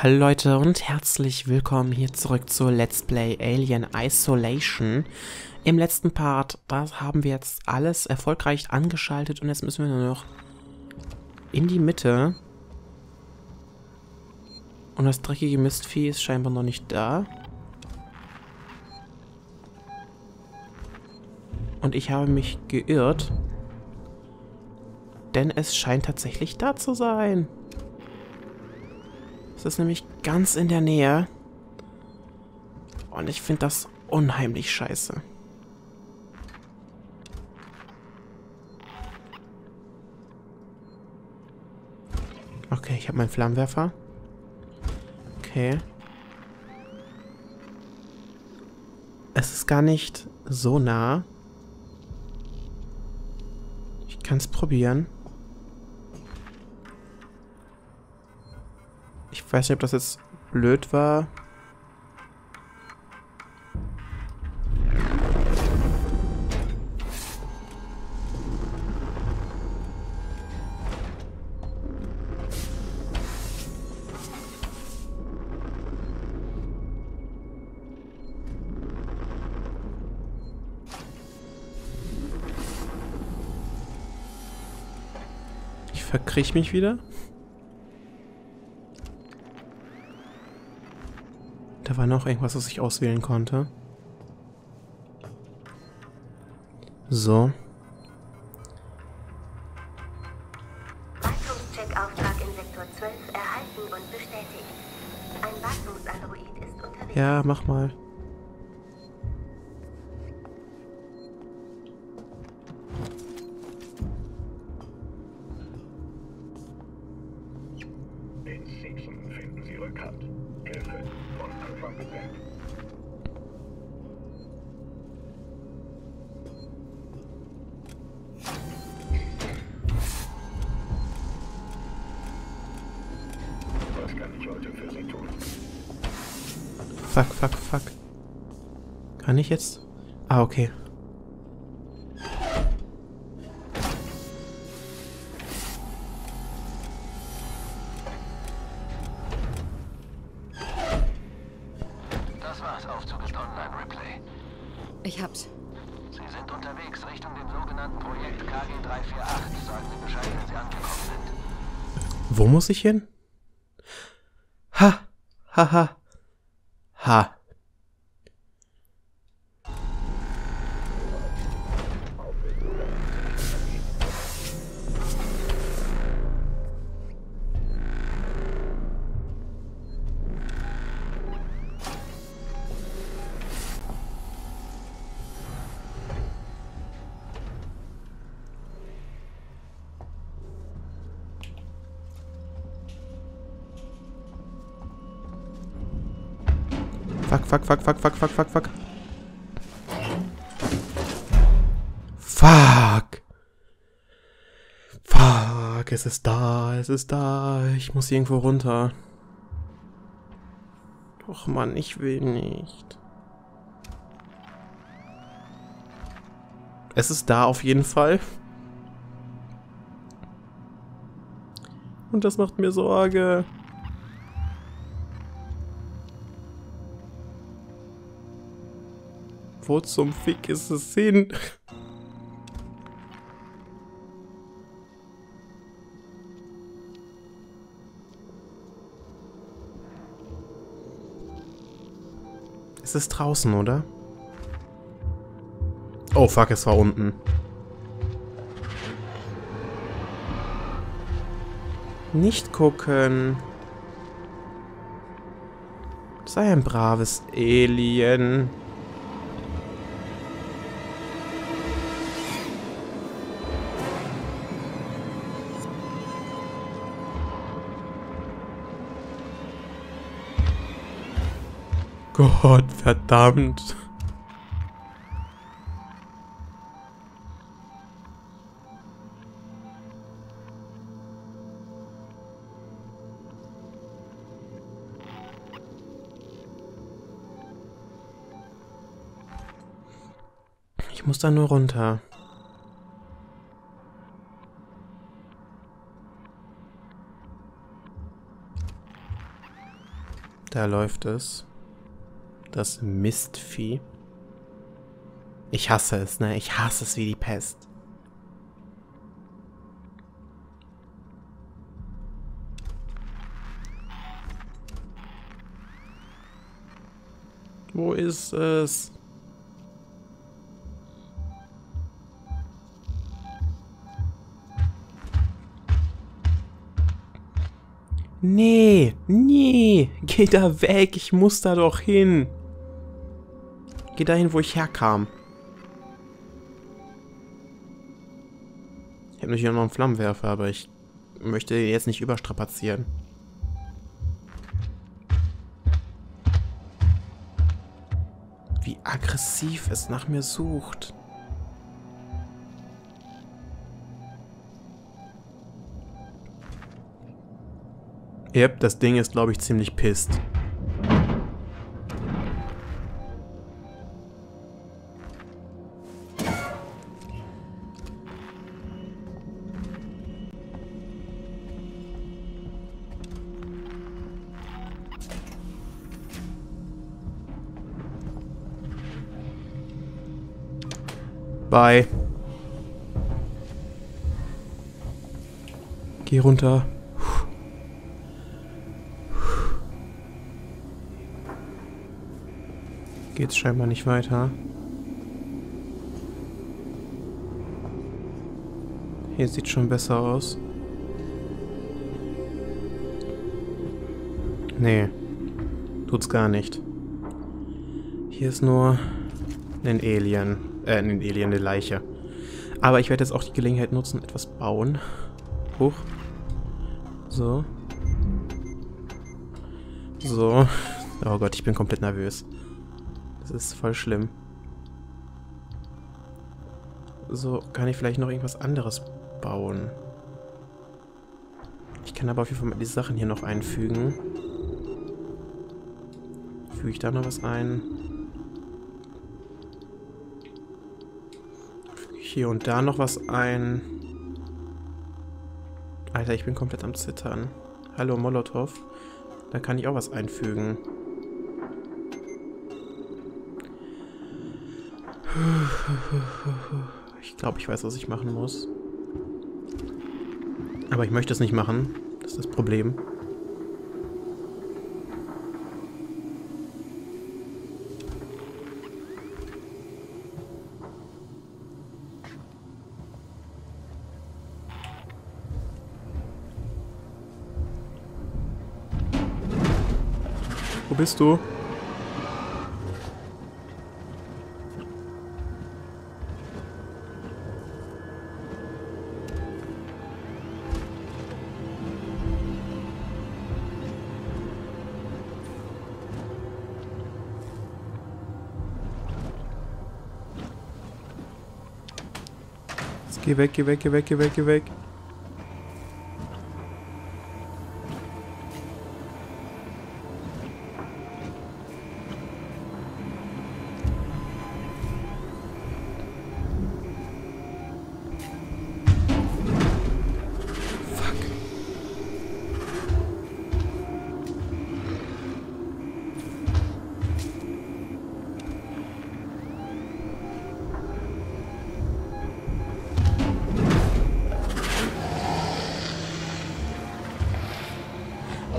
Hallo Leute und herzlich willkommen hier zurück zu Let's Play Alien Isolation. Im letzten Part, da haben wir jetzt alles erfolgreich angeschaltet und jetzt müssen wir nur noch in die Mitte. Und das dreckige Mistvieh ist scheinbar noch nicht da. Und ich habe mich geirrt. Denn es scheint tatsächlich da zu sein. Es ist nämlich ganz in der Nähe. Und ich finde das unheimlich scheiße. Okay, ich habe meinen Flammenwerfer. Okay. Es ist gar nicht so nah. Ich kann es probieren. Ich weiß nicht, ob das jetzt blöd war. Ich verkriech mich wieder. War noch irgendwas, was ich auswählen konnte. So. Wartungscheckauftrag in Sektor 12 erhalten und bestätigt. Ein Wartungsandroid ist unterwegs. Ja, mach mal. Für Sie tun? Fuck, fuck, fuck. Kann ich jetzt? Ah, okay. Das war's, Aufzug ist online, Replay. Ich hab's. Sie sind unterwegs Richtung dem sogenannten Projekt KG348. Sagen Sie Bescheid, wenn Sie angekommen sind. Wo muss ich hin? Ha! Ha. Fuck, fuck, fuck, fuck, fuck, fuck, fuck, fuck. Es ist da, es ist da. Ich muss irgendwo runter. Doch, Mann, ich will nicht. Es ist da auf jeden Fall. Und das macht mir Sorge. Wo zum Fick ist es hin? Es ist draußen, oder? Oh fuck, es war unten. Nicht gucken. Sei ein braves Alien. Gott, verdammt. Ich muss da nur runter. Da läuft es. Das Mistvieh. Ich hasse es, ne? Ich hasse es wie die Pest. Wo ist es? Nee, nee, geh da weg, ich muss da doch hin. Geh dahin, wo ich herkam. Ich habe natürlich auch noch einen Flammenwerfer, aber ich möchte jetzt nicht überstrapazieren. Wie aggressiv es nach mir sucht. Yep, das Ding ist, glaube ich, ziemlich pisst. Bye. Geh runter. Geht's scheinbar nicht weiter. Hier sieht schon besser aus. Nee. Tut's gar nicht. Hier ist nur ein Alien. Äh, ein Alien, eine Leiche. Aber ich werde jetzt auch die Gelegenheit nutzen, etwas bauen. Hoch. So. So. Oh Gott, ich bin komplett nervös. Das ist voll schlimm. So, kann ich vielleicht noch irgendwas anderes bauen? Ich kann aber auf jeden Fall mal die Sachen hier noch einfügen. Füge ich da noch was ein? Füge ich hier und da noch was ein? Alter, ich bin komplett am Zittern. Hallo, Molotow. Da kann ich auch was einfügen. Ich glaube, ich weiß, was ich machen muss. Aber ich möchte es nicht machen. Das ist das Problem. Bist du? Geh weg, geh weg, geh weg, geh weg, geh weg.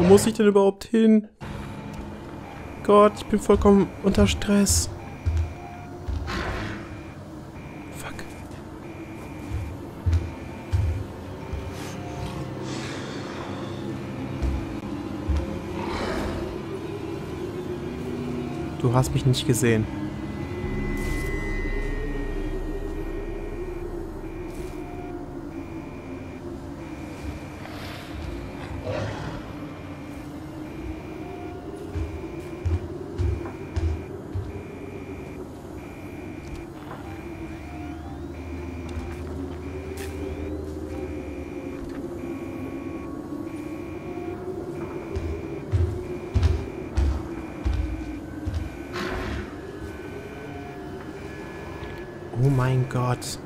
Muss ich denn überhaupt hin? Gott, ich bin vollkommen unter Stress. Fuck. Du hast mich nicht gesehen. Oh mein Gott.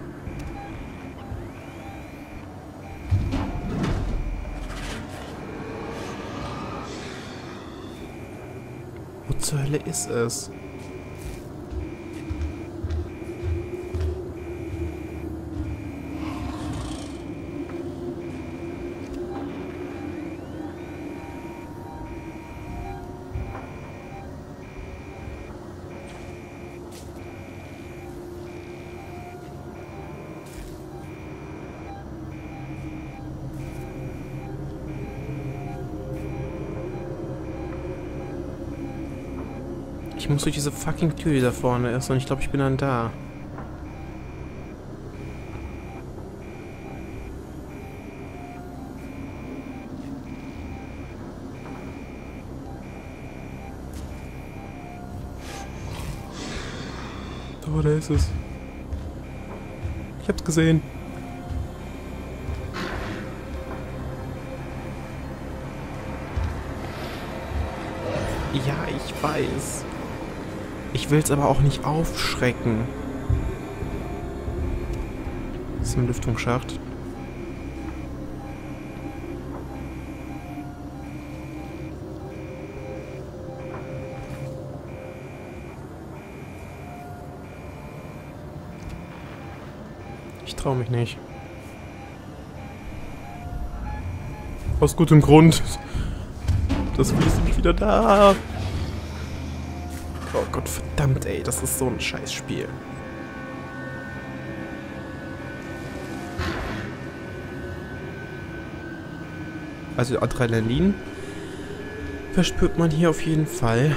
Wo zur Hölle ist es? Muss durch diese fucking Tür, die da vorne ist. Und ich glaube, ich bin dann da. Oh, da ist es. Ich hab's gesehen. Ja, ich weiß. Ich will es aber auch nicht aufschrecken. Das ist ein Lüftungsschacht. Ich traue mich nicht. Aus gutem Grund. Das Vieh ist nämlich wieder da. Oh Gott, verdammt, ey. Das ist so ein Scheißspiel. Also Adrenalin verspürt man hier auf jeden Fall.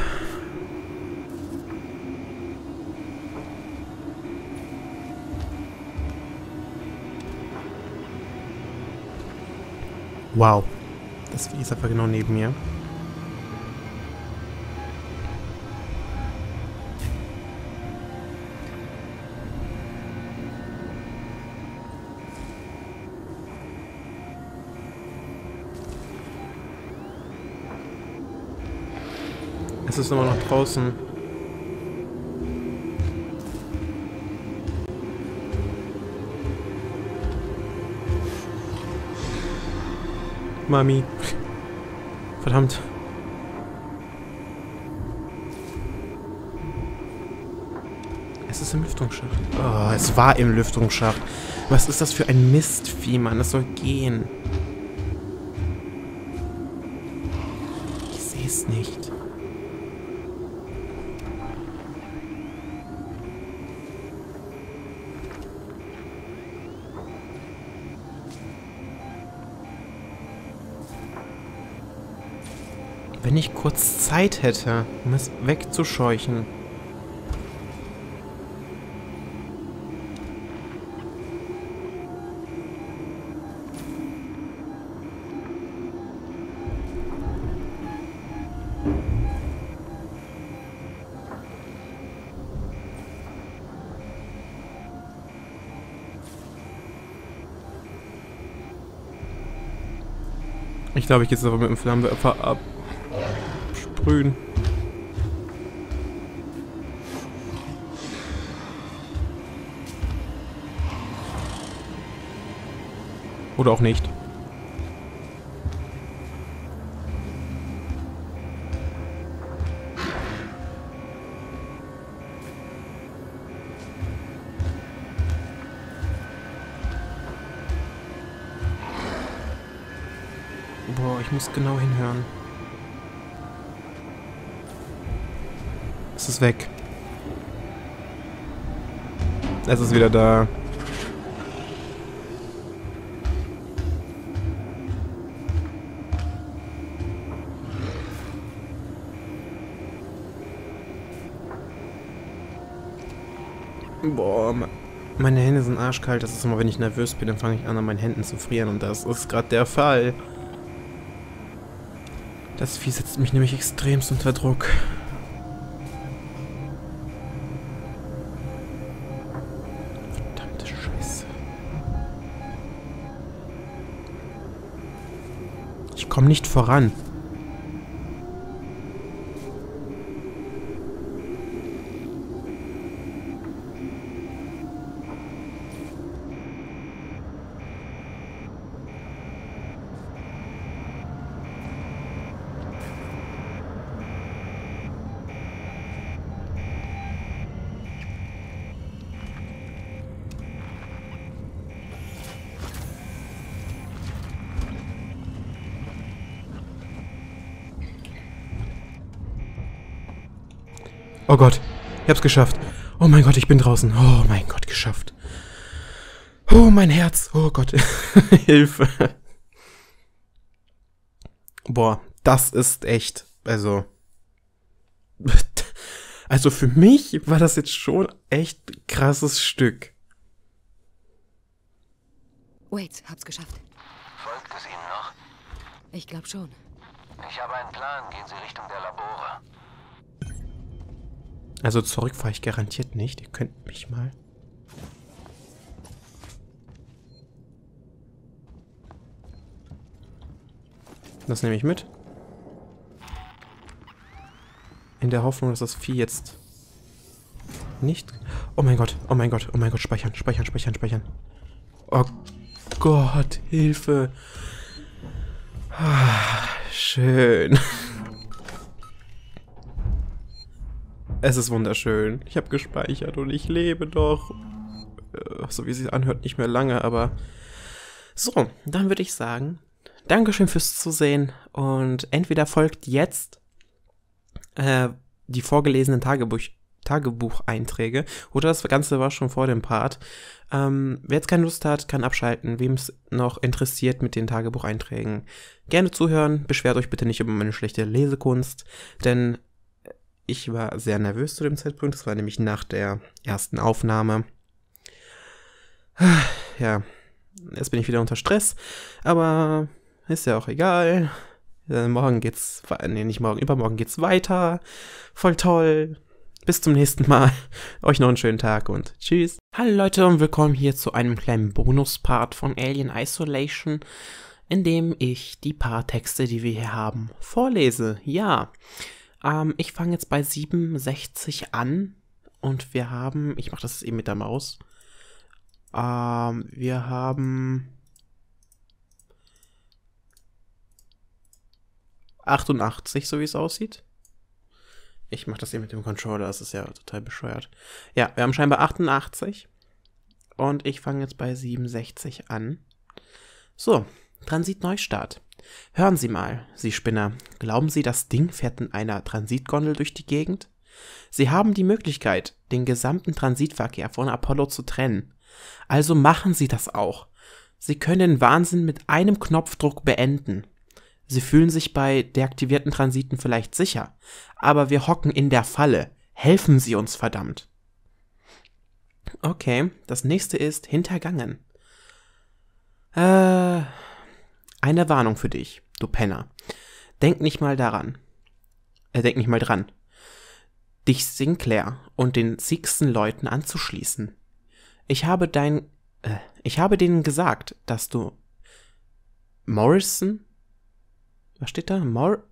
Wow. Das ist einfach genau neben mir. Es ist immer noch draußen. Mami. Verdammt. Es ist im Lüftungsschacht. Oh, es war im Lüftungsschacht. Was ist das für ein Mistvieh, Mann? Das soll gehen. Ich sehe es nicht. Ich kurz Zeit hätte, um es wegzuscheuchen. Ich glaube, ich gehe jetzt aber mit dem Flammenwerfer ab. Sprühen. Oder auch nicht. Boah, ich muss genau hinhören. Es ist weg. Es ist wieder da. Boah, me- meine Hände sind arschkalt. Das ist immer, wenn ich nervös bin, dann fange ich an, an meinen Händen zu frieren. Und das ist gerade der Fall. Das Vieh setzt mich nämlich extremst unter Druck. Ich komme nicht voran. Oh Gott, ich hab's geschafft. Oh mein Gott, ich bin draußen. Oh mein Gott, geschafft. Oh, mein Herz. Oh Gott. Hilfe. Boah, das ist echt, also. Also für mich war das jetzt schon echt krasses Stück. Wait, hab's geschafft. Folgt es Ihnen noch? Ich glaub schon. Ich habe einen Plan. Gehen Sie Richtung der Labore. Also zurück fahre ich garantiert nicht. Ihr könnt mich mal. Das nehme ich mit. In der Hoffnung, dass das Vieh jetzt nicht... Oh mein Gott, oh mein Gott, oh mein Gott, speichern, speichern, speichern, speichern. Oh Gott, Hilfe. Ah, schön. Es ist wunderschön. Ich habe gespeichert und ich lebe doch. Äh, So wie es sich anhört, nicht mehr lange, aber... So, dann würde ich sagen, Dankeschön fürs Zusehen und entweder folgt jetzt äh, die vorgelesenen Tagebuch, Tagebucheinträge oder das Ganze war schon vor dem Part. Ähm, wer jetzt keine Lust hat, kann abschalten. Wem es noch interessiert mit den Tagebucheinträgen, gerne zuhören. Beschwert euch bitte nicht über meine schlechte Lesekunst, denn ich war sehr nervös zu dem Zeitpunkt. Das war nämlich nach der ersten Aufnahme. Ja, jetzt bin ich wieder unter Stress, aber ist ja auch egal. Äh, morgen geht's, nee, nicht morgen, übermorgen geht's weiter. Voll toll. Bis zum nächsten Mal. Euch noch einen schönen Tag und tschüss. Hallo Leute und willkommen hier zu einem kleinen Bonuspart von Alien Isolation, in dem ich die paar Texte, die wir hier haben, vorlese. Ja, ähm, ich fange jetzt bei 67 an und wir haben, ich mache das eben mit der Maus, ähm, wir haben 88, so wie es aussieht. Ich mache das hier mit dem Controller, das ist ja total bescheuert. Ja, wir haben scheinbar 88. Und ich fange jetzt bei 67 an. So, Transit Neustart. Hören Sie mal, Sie Spinner. Glauben Sie, das Ding fährt in einer Transitgondel durch die Gegend? Sie haben die Möglichkeit, den gesamten Transitverkehr von Apollo zu trennen. Also machen Sie das auch. Sie können den Wahnsinn mit einem Knopfdruck beenden. Sie fühlen sich bei deaktivierten Transiten vielleicht sicher, aber wir hocken in der Falle. Helfen Sie uns, verdammt. Okay, das nächste ist hintergangen. Äh, eine Warnung für dich, du Penner. Denk nicht mal daran. Äh, denk nicht mal dran. Dich Sinclair und den siegsten Leuten anzuschließen. Ich habe dein, äh, ich habe denen gesagt, dass du Morrison was steht da? Mor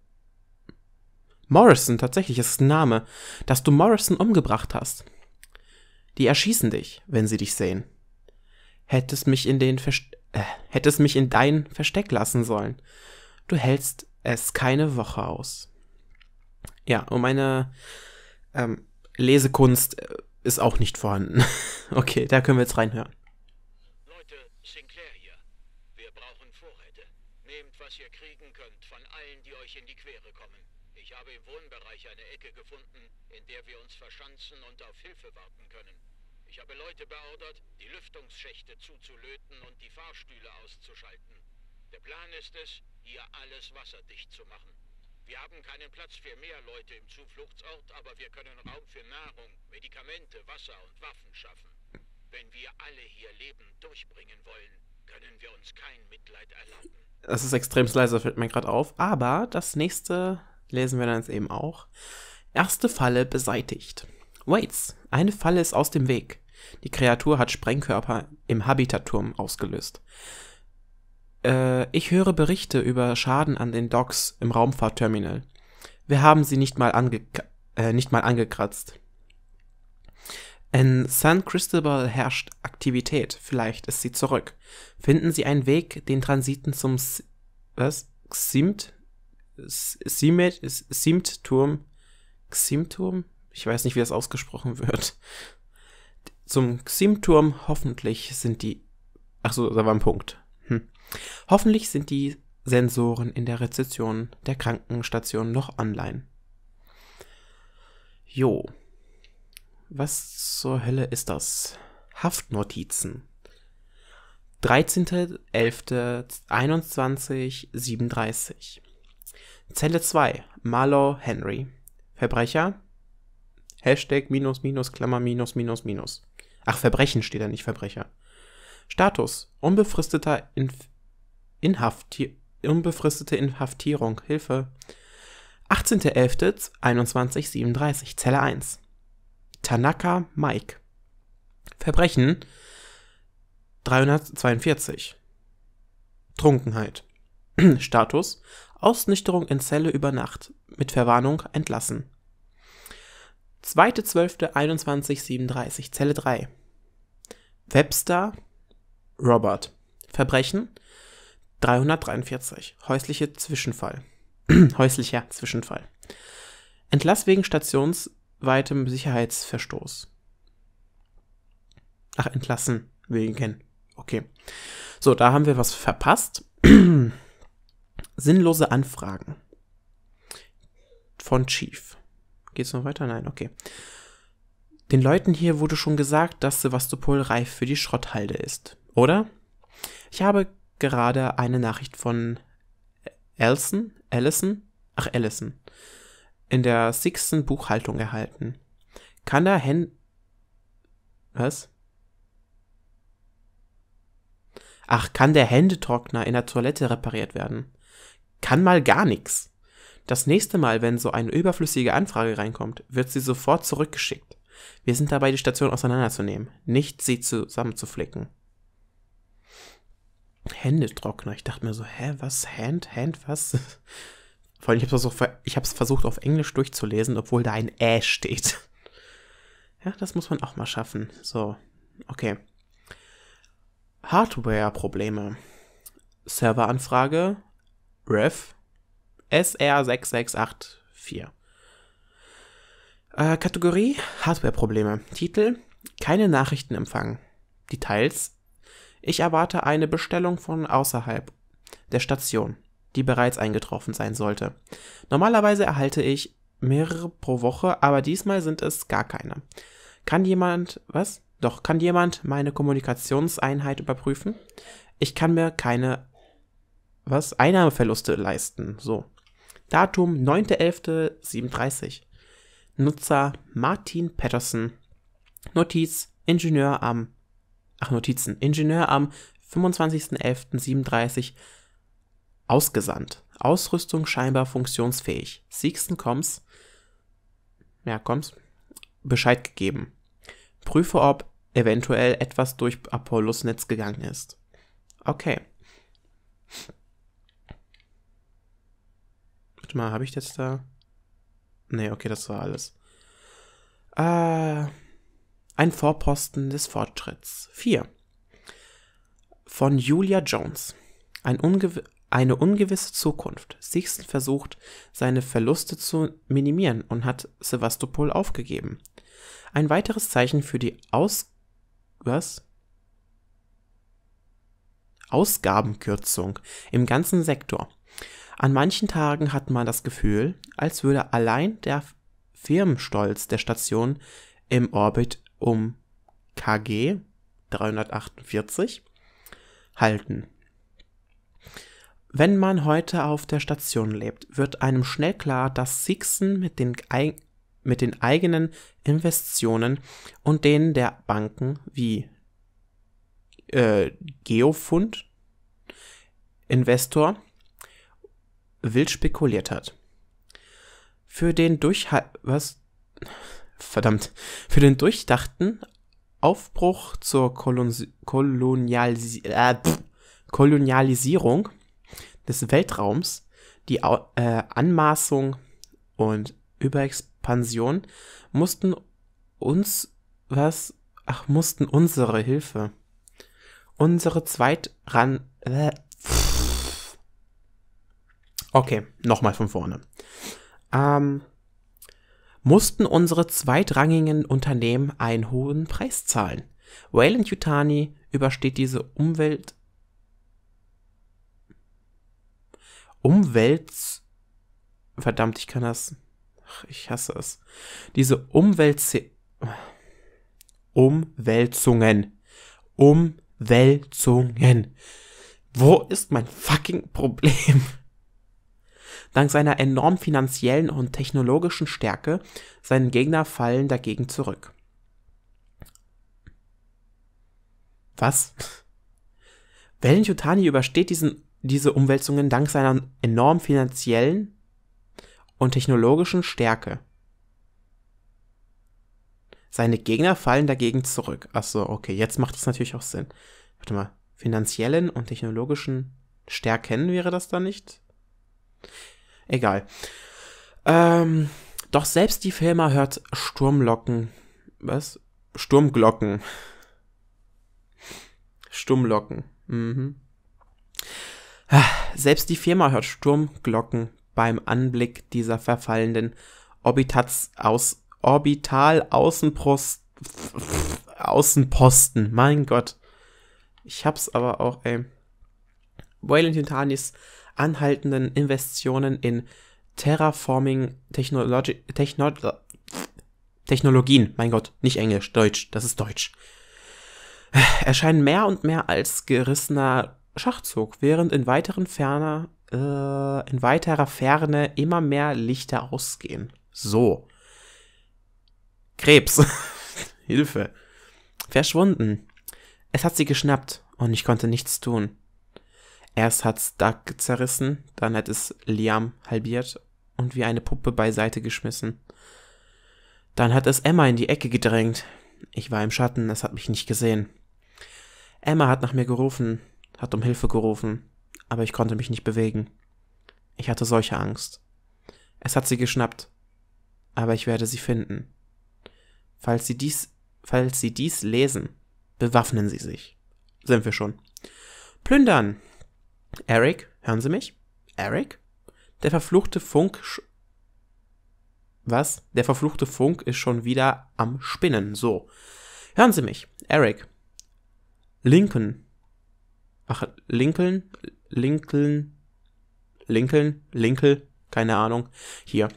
Morrison, tatsächlich, ist ein Name, dass du Morrison umgebracht hast. Die erschießen dich, wenn sie dich sehen. Hättest mich in den Verst äh, hättest mich in dein Versteck lassen sollen. Du hältst es keine Woche aus. Ja, und meine ähm, Lesekunst äh, ist auch nicht vorhanden. okay, da können wir jetzt reinhören. Leute, Sinclair hier. Wir brauchen Vorräte. Nehmt, was ihr kriegen könnt, von allen, die euch in die Quere kommen. Ich habe im Wohnbereich eine Ecke gefunden, in der wir uns verschanzen und auf Hilfe warten können. Ich habe Leute beordert, die Lüftungsschächte zuzulöten und die Fahrstühle auszuschalten. Der Plan ist es, hier alles wasserdicht zu machen. Wir haben keinen Platz für mehr Leute im Zufluchtsort, aber wir können Raum für Nahrung, Medikamente, Wasser und Waffen schaffen. Wenn wir alle hier lebend durchbringen wollen, können wir uns kein Mitleid erlauben. Das ist extrem leise, fällt mir gerade auf. Aber das nächste lesen wir dann jetzt eben auch. Erste Falle beseitigt. Waits, eine Falle ist aus dem Weg. Die Kreatur hat Sprengkörper im Habitatturm ausgelöst. Äh, ich höre Berichte über Schaden an den Docks im Raumfahrtterminal. Wir haben sie nicht mal, ange äh, nicht mal angekratzt. In San Cristobal herrscht Aktivität. Vielleicht ist sie zurück. Finden Sie einen Weg, den Transiten zum S was? Ximt? Simet? Simt-Turm? Ximturm? Ich weiß nicht, wie das ausgesprochen wird. Zum Ximturm hoffentlich sind die. Achso, da war ein Punkt. Hm. Hoffentlich sind die Sensoren in der Rezeption der Krankenstation noch online. Jo. Was zur Hölle ist das? Haftnotizen. 13.11.21.37 Zelle 2. Marlow Henry. Verbrecher. Hashtag minus minus Klammer minus minus minus. Ach, Verbrechen steht da nicht Verbrecher. Status. Unbefristeter Inf Inhafti unbefristete Inhaftierung. Hilfe. 18.11.21.37 Zelle 1. Tanaka Mike. Verbrechen 342. Trunkenheit. Status Ausnüchterung in Zelle über Nacht. Mit Verwarnung entlassen. 2.12.21.37 Zelle 3. Webster Robert. Verbrechen 343. Häusliche Zwischenfall. Häuslicher Zwischenfall. Entlass wegen stationsweitem Sicherheitsverstoß. Ach, entlassen wegen. Okay. So, da haben wir was verpasst. Sinnlose Anfragen. Von Chief. Geht's noch weiter? Nein, okay. Den Leuten hier wurde schon gesagt, dass Sevastopol reif für die Schrotthalde ist, oder? Ich habe gerade eine Nachricht von Elson, Allison, ach Allison, in der Sixten Buchhaltung erhalten. Kann der Hen... Was? Ach, kann der Händetrockner in der Toilette repariert werden? Kann mal gar nix. Das nächste Mal, wenn so eine überflüssige Anfrage reinkommt, wird sie sofort zurückgeschickt. Wir sind dabei, die Station auseinanderzunehmen, nicht sie zusammenzuflicken. Händetrockner. Ich dachte mir so, hä, was? Hand? Hand? Was? Vor allem, ich habe es hab's versucht auf Englisch durchzulesen, obwohl da ein Ä steht. Ja, das muss man auch mal schaffen. So, okay. Hardware-Probleme. Serveranfrage Ref SR6684. Äh, Kategorie Hardware-Probleme. Titel Keine Nachrichten empfangen. Details Ich erwarte eine Bestellung von außerhalb der Station, die bereits eingetroffen sein sollte. Normalerweise erhalte ich mehrere pro Woche, aber diesmal sind es gar keine. Kann jemand, was? Doch, kann jemand meine Kommunikationseinheit überprüfen? Ich kann mir keine, was? Einnahmeverluste leisten. So. Datum 9.11.37. Nutzer Martin Patterson. Notiz Ingenieur am, ach Notizen, Ingenieur am 25.11.37 ausgesandt. Ausrüstung scheinbar funktionsfähig. Siegsten Coms, ja, Coms, Bescheid gegeben. Prüfe, ob eventuell etwas durch Apollos Netz gegangen ist. Okay. Warte mal, habe ich jetzt da? Nee, okay, das war alles. Äh, ein Vorposten des Fortschritts. 4. Von Julia Jones. Ein ungew eine ungewisse Zukunft. Sixten versucht, seine Verluste zu minimieren und hat Sevastopol aufgegeben. Ein weiteres Zeichen für die Aus was? Ausgabenkürzung im ganzen Sektor. An manchen Tagen hat man das Gefühl, als würde allein der Firmenstolz der Station im Orbit um KG 348 halten. Wenn man heute auf der Station lebt, wird einem schnell klar, dass Sixen mit den, mit den eigenen Investitionen und denen der Banken wie äh, Geofund Investor wild spekuliert hat. Für den Durchhalt was verdammt für den durchdachten Aufbruch zur Kolon Kolonialis äh, Kolonialisierung des Weltraums, die äh, Anmaßung und Überexpansion mussten uns was ach mussten unsere Hilfe unsere Zweitran äh, okay nochmal von vorne ähm, mussten unsere zweitrangigen Unternehmen einen hohen Preis zahlen. Wayland Yutani übersteht diese Umwelt Umwelt verdammt, ich kann das ach, ich hasse es. Diese Umwelt Umwälzungen. Umwälzungen. Wo ist mein fucking Problem? Dank seiner enorm finanziellen und technologischen Stärke, seine Gegner fallen dagegen zurück. Was? Yutani übersteht diesen, diese Umwälzungen dank seiner enorm finanziellen und technologischen Stärke. Seine Gegner fallen dagegen zurück. Achso, okay, jetzt macht es natürlich auch Sinn. Warte mal, finanziellen und technologischen Stärken wäre das dann nicht? Egal. Ähm, doch selbst die Firma hört Sturmlocken. Was? Sturmglocken. Sturmlocken. Mhm. Selbst die Firma hört Sturmglocken beim Anblick dieser verfallenden Orbitats aus Orbital Außenpost Außenposten. Mein Gott. Ich hab's aber auch, ey. Wayland Yutanis anhaltenden Investitionen in Terraforming Technologi Techno Technologien. Mein Gott, nicht Englisch, Deutsch. Das ist Deutsch erscheinen mehr und mehr als gerissener Schachzug, während in weiteren Ferne, äh, in weiterer Ferne immer mehr Lichter ausgehen. So. Krebs. Hilfe. Verschwunden. Es hat sie geschnappt und ich konnte nichts tun. Erst hat's Doug zerrissen, dann hat es Liam halbiert und wie eine Puppe beiseite geschmissen. Dann hat es Emma in die Ecke gedrängt. Ich war im Schatten, es hat mich nicht gesehen. Emma hat nach mir gerufen, hat um Hilfe gerufen, aber ich konnte mich nicht bewegen. Ich hatte solche Angst. Es hat sie geschnappt, aber ich werde sie finden. Falls Sie dies, falls Sie dies lesen, bewaffnen Sie sich. Sind wir schon. Plündern! Eric, hören Sie mich? Eric? Der verfluchte Funk. Was? Der verfluchte Funk ist schon wieder am Spinnen. So. Hören Sie mich. Eric, Lincoln. Ach, Lincoln? Lincoln? Lincoln? Lincoln? Keine Ahnung. Hier.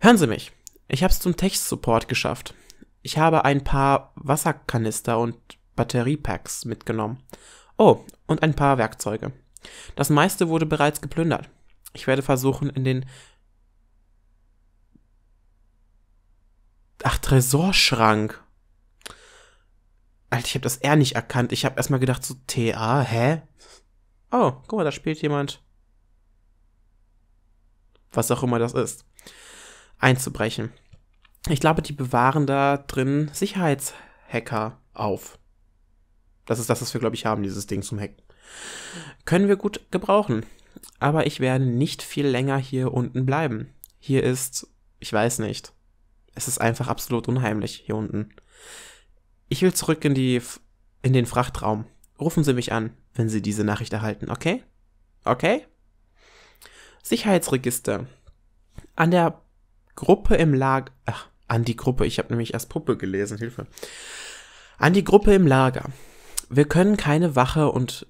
Hören Sie mich. Ich habe es zum Tech-Support geschafft. Ich habe ein paar Wasserkanister und Batteriepacks mitgenommen. Oh, und ein paar Werkzeuge. Das meiste wurde bereits geplündert. Ich werde versuchen, in den Ach, Tresorschrank. Alter, ich habe das R nicht erkannt. Ich habe erstmal gedacht, so TA, hä? Oh, guck mal, da spielt jemand. Was auch immer das ist. Einzubrechen. Ich glaube, die bewahren da drin Sicherheitshacker auf. Das ist das, was wir, glaube ich, haben, dieses Ding zum Hacken. Können wir gut gebrauchen. Aber ich werde nicht viel länger hier unten bleiben. Hier ist, ich weiß nicht. Es ist einfach absolut unheimlich hier unten. Ich will zurück in die, in den Frachtraum. Rufen Sie mich an, wenn Sie diese Nachricht erhalten, okay? Okay? Sicherheitsregister. An der Gruppe im Lager, ach, an die Gruppe, ich habe nämlich erst Puppe gelesen, Hilfe. An die Gruppe im Lager. Wir können keine Wache und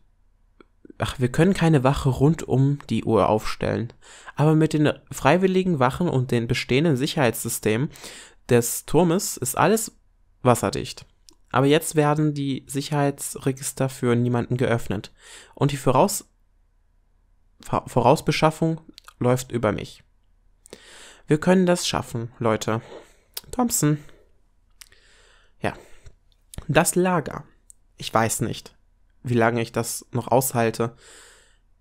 ach, wir können keine Wache rund um die Uhr aufstellen. Aber mit den freiwilligen Wachen und den bestehenden Sicherheitssystemen des Turmes ist alles wasserdicht. Aber jetzt werden die Sicherheitsregister für niemanden geöffnet. Und die Voraus Vorausbeschaffung läuft über mich. Wir können das schaffen, Leute. Thompson. Ja. Das Lager. Ich weiß nicht, wie lange ich das noch aushalte.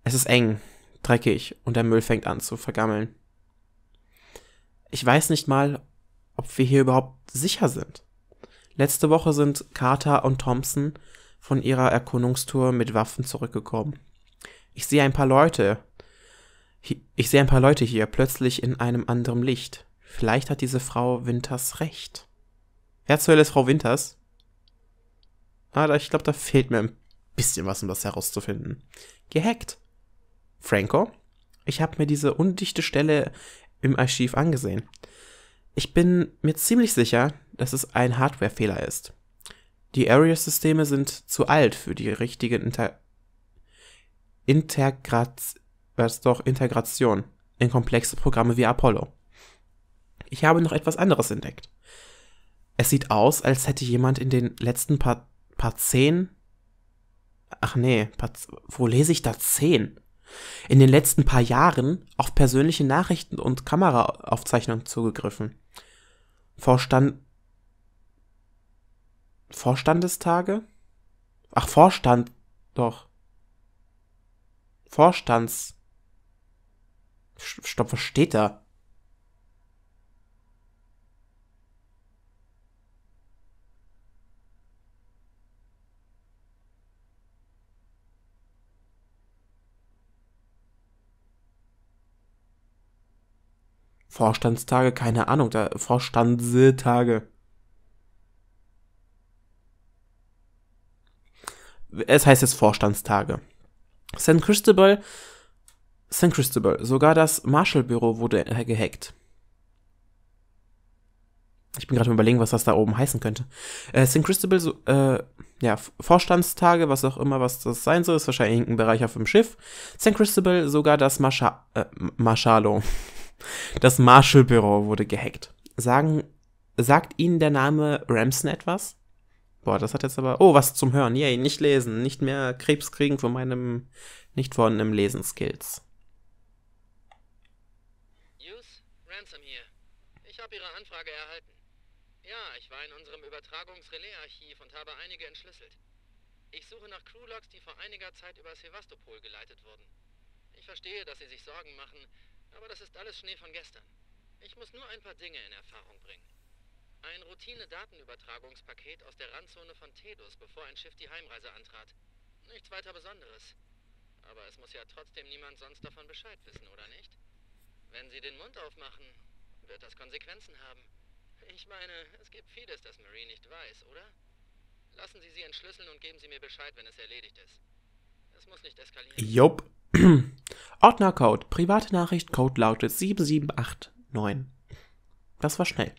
Es ist eng, dreckig und der Müll fängt an zu vergammeln. Ich weiß nicht mal, ob wir hier überhaupt sicher sind. Letzte Woche sind Carter und Thompson von ihrer Erkundungstour mit Waffen zurückgekommen. Ich sehe ein paar Leute. Ich sehe ein paar Leute hier, plötzlich in einem anderen Licht. Vielleicht hat diese Frau Winters recht. Wer zur Hölle ist Frau Winters? Ah, ich glaube, da fehlt mir ein bisschen was, um das herauszufinden. Gehackt. Franco? Ich habe mir diese undichte Stelle im Archiv angesehen. Ich bin mir ziemlich sicher, dass es ein Hardware-Fehler ist. Die Area-Systeme sind zu alt für die richtige Inter Integrat was doch Integration in komplexe Programme wie Apollo. Ich habe noch etwas anderes entdeckt. Es sieht aus, als hätte jemand in den letzten paar, paar zehn. Ach nee, wo lese ich da zehn? In den letzten paar Jahren auf persönliche Nachrichten und Kameraaufzeichnungen zugegriffen. Vorstand. Vorstandestage? Ach, Vorstand. Doch. Vorstands. Stopp, was steht da? Vorstandstage, keine Ahnung, da Vorstandstage. Es heißt jetzt Vorstandstage. St. Christobal, St. Christobal, sogar das Marshall-Büro wurde gehackt. Ich bin gerade überlegen, was das da oben heißen könnte. Äh, St. Christobal, so, äh, ja, Vorstandstage, was auch immer, was das sein soll, ist wahrscheinlich irgendein Bereich auf dem Schiff. St. Christobal, sogar das Marsha äh, Marshalo. Das Marshall-Büro wurde gehackt. Sagen, sagt Ihnen der Name Ramson etwas? Boah, das hat jetzt aber. Oh, was zum Hören. Yay, nicht lesen. Nicht mehr Krebs kriegen von meinem nicht vorhandenen Lesen-Skills. Hughes, Ransom hier. Ich habe Ihre Anfrage erhalten. Ja, ich war in unserem Übertragungsrelais-Archiv und habe einige entschlüsselt. Ich suche nach Crewlogs, die vor einiger Zeit über Sevastopol geleitet wurden. Ich verstehe, dass Sie sich Sorgen machen, aber das ist alles Schnee von gestern. Ich muss nur ein paar Dinge in Erfahrung bringen. Ein Routine-Datenübertragungspaket aus der Randzone von Tedus, bevor ein Schiff die Heimreise antrat. Nichts weiter Besonderes. Aber es muss ja trotzdem niemand sonst davon Bescheid wissen, oder nicht? Wenn Sie den Mund aufmachen, wird das Konsequenzen haben. Ich meine, es gibt vieles, das Marie nicht weiß, oder? Lassen Sie sie entschlüsseln und geben Sie mir Bescheid, wenn es erledigt ist. Es muss nicht eskalieren. Jupp. Ordnercode. Private Nachricht. Code lautet 7789. Das war schnell.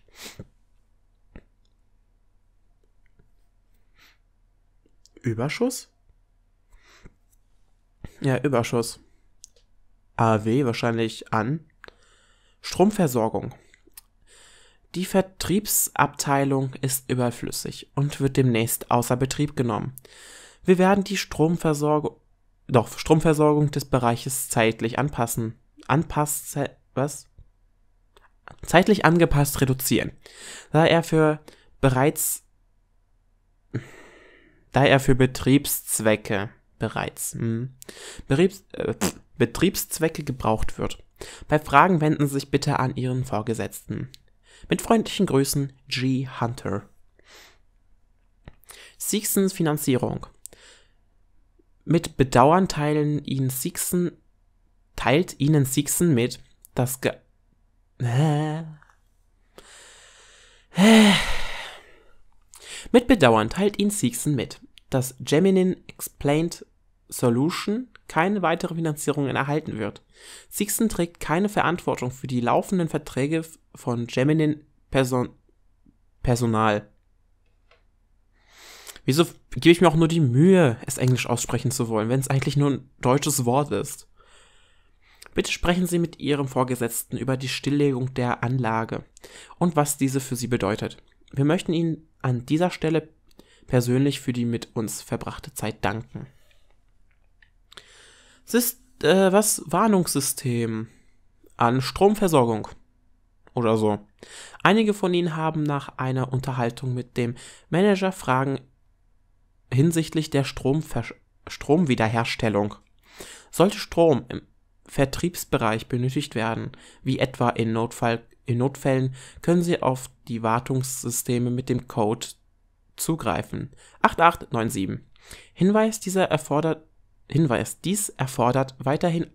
Überschuss? Ja, Überschuss. AW wahrscheinlich an. Stromversorgung. Die Vertriebsabteilung ist überflüssig und wird demnächst außer Betrieb genommen. Wir werden die Stromversorgung, doch Stromversorgung des Bereiches zeitlich anpassen. Anpasst, was? Zeitlich angepasst reduzieren, da er für bereits, da er für Betriebszwecke bereits hm, Betriebs, äh, Betriebszwecke gebraucht wird. Bei Fragen wenden Sie sich bitte an Ihren Vorgesetzten. Mit freundlichen Grüßen, G. Hunter. Sixons Finanzierung. Mit Bedauern teilen Ihnen Sixon, teilt Ihnen Sixon mit, dass Ge mit Bedauern teilt Ihnen Sixon mit, dass Geminin Explained Solution keine weitere Finanzierung erhalten wird. Sixon trägt keine Verantwortung für die laufenden Verträge von Geminin Person Personal. Wieso gebe ich mir auch nur die Mühe, es Englisch aussprechen zu wollen, wenn es eigentlich nur ein deutsches Wort ist? Bitte sprechen Sie mit Ihrem Vorgesetzten über die Stilllegung der Anlage und was diese für Sie bedeutet. Wir möchten Ihnen an dieser Stelle persönlich für die mit uns verbrachte Zeit danken. Sist, äh, was? Warnungssystem an Stromversorgung oder so. Einige von ihnen haben nach einer Unterhaltung mit dem Manager Fragen hinsichtlich der Stromver Stromwiederherstellung. Sollte Strom im Vertriebsbereich benötigt werden, wie etwa in, Notfall, in Notfällen, können Sie auf die Wartungssysteme mit dem Code zugreifen. 8897. Hinweis, dieser erfordert, Hinweis, dies erfordert weiterhin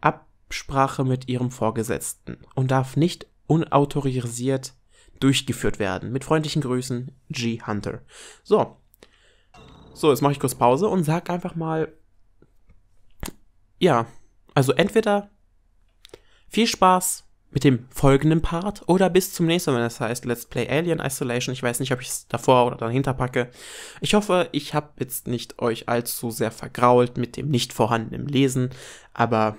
Absprache mit Ihrem Vorgesetzten und darf nicht unautorisiert durchgeführt werden. Mit freundlichen Grüßen, G. Hunter. So. So, jetzt mache ich kurz Pause und sag einfach mal, ja, also entweder viel Spaß mit dem folgenden Part oder bis zum nächsten Mal, wenn das heißt Let's Play Alien Isolation. Ich weiß nicht, ob ich es davor oder dahinter packe. Ich hoffe, ich habe jetzt nicht euch allzu sehr vergrault mit dem nicht vorhandenen Lesen, aber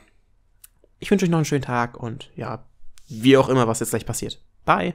ich wünsche euch noch einen schönen Tag und ja, wie auch immer, was jetzt gleich passiert. Bye!